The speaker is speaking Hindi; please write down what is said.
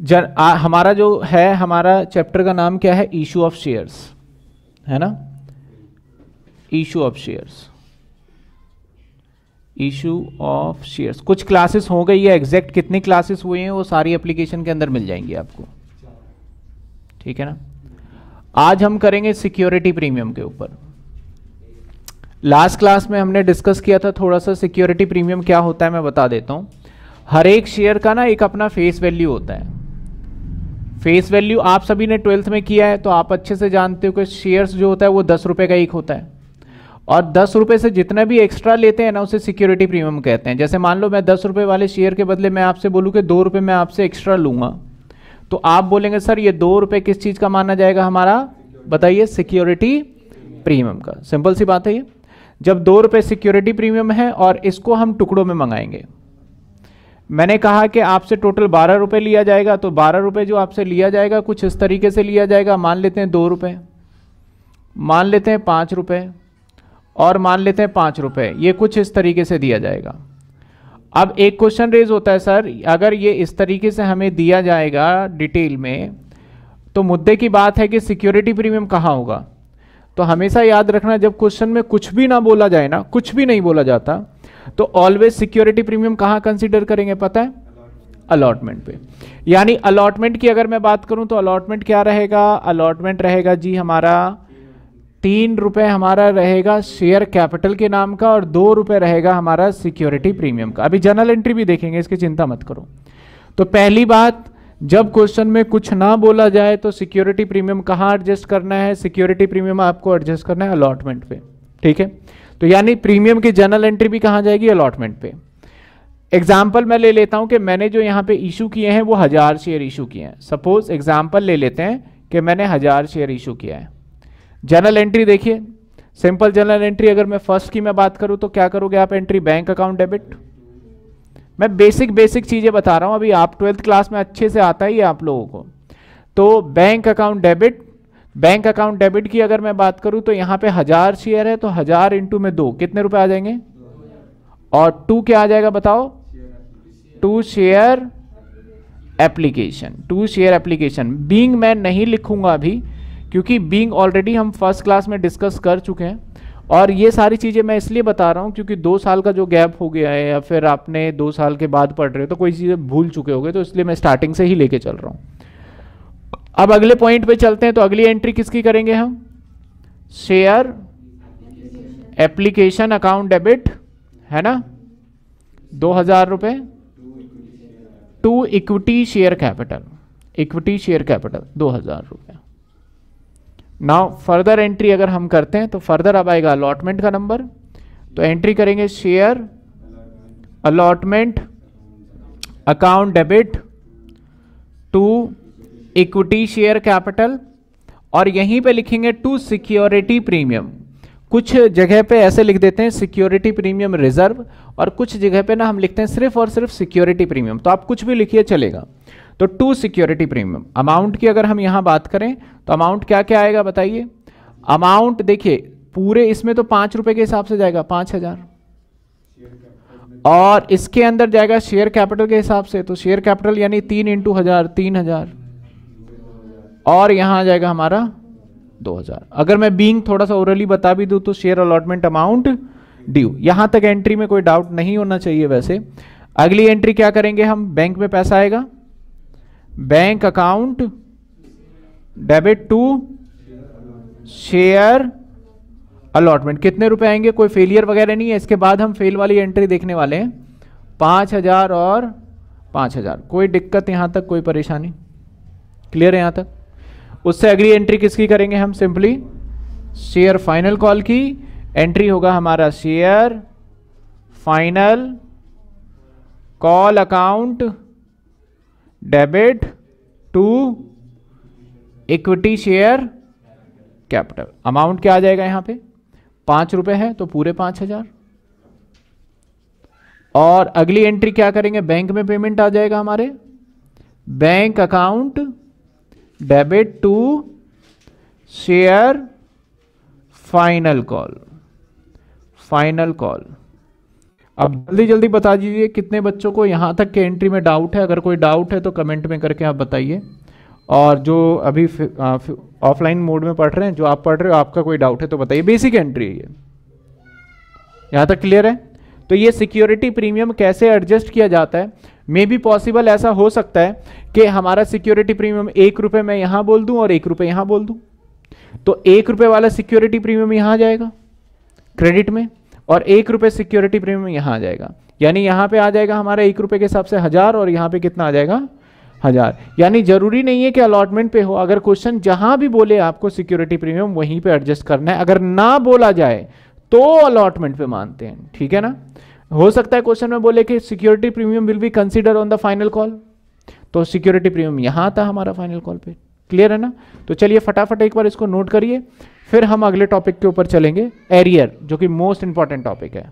जन आ, हमारा जो है हमारा चैप्टर का नाम क्या है? इशू ऑफ़ शेयर्स है ना? Issue of shares issue of shares कुछ क्लासेस हो गई है एग्जैक्ट कितनी क्लासेस हुई हैं वो सारी एप्लीकेशन के अंदर मिल जाएँगी आपको। ठीक है ना? आज हम करेंगे सिक्योरिटी प्रीमियम के ऊपर। लास्ट क्लास में हमने डिस्कस किया था थोड़ा सा सिक्योरिटी प्रीमियम क्या होता है मैं बता देता हूँ। हर एक शेयर का ना एक अपना फेस वैल्यू होता है। फेस वैल्यू आप सभी ने ट्वेल्थ में किया है तो आप अच्छे से जानते हो कि शेयर्स जो होता है वो दस रुपए का एक होता है। और दस रुपए से जितना भी एक्स्ट्रा लेते हैं ना, उसे सिक्योरिटी प्रीमियम कहते हैं। जैसे मान लो मैं दस रुपए वाले शेयर के बदले मैं आपसे बोलूँ कि दो रुपये मैं आपसे एक्स्ट्रा लूँगा तो आप बोलेंगे, सर, ये दो रुपये किस चीज़ का माना जाएगा हमारा? बताइए सिक्योरिटी प्रीमियम का। सिंपल सी बात है ये। जब दो रुपये सिक्योरिटी प्रीमियम है और इसको हम टुकड़ों में मंगाएँगे मैंने कहा कि आपसे टोटल बारह रुपये लिया जाएगा तो बारह रुपये जो आपसे लिया जाएगा, कुछ इस तरीके से लिया जाएगा। मान लेते हैं दो रुपये मान लेते हैं पाँच रुपये और मान लेते हैं पाँच रुपये ये कुछ इस तरीके से दिया जाएगा। अब एक क्वेश्चन रेज होता है सर अगर ये इस तरीके से हमें दिया जाएगा डिटेल में तो मुद्दे की बात है कि सिक्योरिटी प्रीमियम कहाँ होगा। तो हमेशा याद रखना, जब क्वेश्चन में कुछ भी ना बोला जाए ना, कुछ भी नहीं बोला जाता तो ऑलवेज सिक्योरिटी प्रीमियम कहाँ कंसिडर करेंगे पता है? अलॉटमेंट पे। यानी अलॉटमेंट की अगर मैं बात करूँ तो अलॉटमेंट क्या रहेगा? अलॉटमेंट रहेगा जी हमारा तीन रुपए हमारा रहेगा शेयर कैपिटल के नाम का और दो रुपए रहेगा हमारा सिक्योरिटी प्रीमियम का। अभी जनरल एंट्री भी देखेंगे, इसकी चिंता मत करो। तो पहली बात, जब क्वेश्चन में कुछ ना बोला जाए तो सिक्योरिटी प्रीमियम कहाँ एडजस्ट करना है? सिक्योरिटी प्रीमियम आपको एडजस्ट करना है अलॉटमेंट पे। ठीक है? तो यानी प्रीमियम की जर्नल एंट्री भी कहाँ जाएगी? अलॉटमेंट पे। एग्ज़ाम्पल मैं ले लेता हूँ कि मैंने जो यहाँ पे इशू किए हैं, वो हज़ार शेयर इशू किए हैं। सपोज़ एग्ज़ाम्पल ले लेते हैं कि मैंने हज़ार शेयर इशू किया है। जर्नल एंट्री देखिए। सिंपल जर्नल एंट्री अगर मैं फ़र्स्ट की मैं बात करूँ तो क्या करोगे आप? एंट्री बैंक अकाउंट डेबिट मैं बेसिक बेसिक चीज़ें बता रहा हूँ। अभी आप ट्वेल्थ क्लास में अच्छे से आता ही है आप लोगों को। तो bank account debit bank account debit की अगर मैं बात करूँ तो यहाँ पे हज़ार शेयर है तो हज़ार इंटू में दो। कितने रुपए आ जाएँगे? और टू क्या आ जाएगा बताओ? To share application to share application being मैं नहीं लिखूँगा अभी, क्योंकि बींग ऑलरेडी हम फ़र्स्ट क्लास में डिस्कस कर चुके हैं। और ये सारी चीज़ें मैं इसलिए बता रहा हूँ, क्योंकि दो साल का जो गैप हो गया है, या फिर आपने दो साल के बाद पढ़ रहे हो तो कोई चीज़ें भूल चुके होगे तो इसलिए मैं स्टार्टिंग से ही लेके चल रहा हूँ। अब अगले पॉइंट पे चलते हैं तो अगली एंट्री किसकी करेंगे हम? शेयर एप्लीकेशन अकाउंट डेबिट है ना? दो हज़ार रुपए। To equity share capital equity share capital दो हज़ार रुपए। नाउ फर्दर एंट्री अगर हम करते हैं तो फर्दर अब आएगा अलॉटमेंट का नंबर तो एंट्री करेंगे share allotment account debit to equity share capital और यहीं पे लिखेंगे टू सिक्योरिटी प्रीमियम कुछ जगह पे ऐसे लिख देते हैं सिक्योरिटी प्रीमियम रिज़र्व और कुछ जगह पे ना हम लिखते हैं सिर्फ़ और सिर्फ़ सिक्योरिटी प्रीमियम तो आप कुछ भी लिखिए चलेगा. तो टू सिक्योरिटी प्रीमियम अमाउंट की अगर हम यहाँ बात करें तो अमाउंट क्या क्या आएगा बताइए? अमाउंट देखिए, पूरे इसमें तो पाँच रुपए के हिसाब से जाएगा, पाँच हज़ार। और इसके अंदर जाएगा शेयर कैपिटल के हिसाब से तो शेयर कैपिटल यानी तीन इंटू हज़ार, तीन हज़ार। और यहाँ आ जाएगा हमारा दो हज़ार। अगर मैं बींग थोड़ा सा ओरली बता भी दूँ तो शेयर अलॉटमेंट अमाउंट ड्यू यहाँ तक एंट्री में कोई डाउट नहीं होना चाहिए वैसे। अगली एंट्री क्या करेंगे हम? बैंक में पैसा आएगा। Bank account debit to share allotment कितने रुपए आएँगे? कोई फेलियर वगैरह नहीं है। इसके बाद हम फेल वाली एंट्री देखने वाले हैं। पाँच हज़ार और पाँच हज़ार। कोई दिक्कत यहाँ तक? कोई परेशानी? क्लियर है यहाँ तक? उससे अगली एंट्री किसकी करेंगे हम सिंपली शेयर फाइनल कॉल की। एंट्री होगा हमारा share final call account debit to equity share capital amount क्या आ जाएगा यहाँ पे? पाँच रुपए है तो पूरे पाँच हज़ार। और अगली एंट्री क्या करेंगे? बैंक में पेमेंट आ जाएगा हमारे। Bank account debit to share final call final call अब जल्दी जल्दी बता दीजिए कितने बच्चों को यहाँ तक के एंट्री में डाउट है। अगर कोई डाउट है तो कमेंट में करके आप बताइए। और जो अभी ऑफलाइन मोड में पढ़ रहे हैं, जो आप पढ़ रहे हो, आपका कोई डाउट है तो बताइए। बेसिक एंट्री है ये। यहाँ तक क्लियर है? तो ये सिक्योरिटी प्रीमियम कैसे एडजस्ट किया जाता है? मे बी पॉसिबल ऐसा हो सकता है कि हमारा सिक्योरिटी प्रीमियम एक रुपये मैं यहाँ बोल दूँ और एक रुपये यहाँ बोल दूँ। तो एक रुपये वाला सिक्योरिटी प्रीमियम यहाँ जाएगा क्रेडिट में और एक रुपये सिक्योरिटी प्रीमियम यहाँ आ जाएगा। यानी यहाँ पे आ जाएगा हमारा एक रुपये के हिसाब से हज़ार और यहाँ पे कितना आ जाएगा? हज़ार। यानी ज़रूरी नहीं है कि अलॉटमेंट पे हो। अगर क्वेश्चन जहाँ भी बोले आपको सिक्योरिटी प्रीमियम वहीं पे एडजस्ट करना है। अगर ना बोला जाए तो अलॉटमेंट पे मानते हैं। ठीक है ना? हो सकता है क्वेश्चन में बोले कि security premium will be consider on the final call तो सिक्योरिटी प्रीमियम यहाँ था हमारा फाइनल कॉल पे। क्लियर है ना? तो चलिए फटाफट एक बार इसको नोट करिए। फिर हम अगले टॉपिक के ऊपर चलेंगे। एरियर जो कि मोस्ट इंपॉर्टेंट टॉपिक है।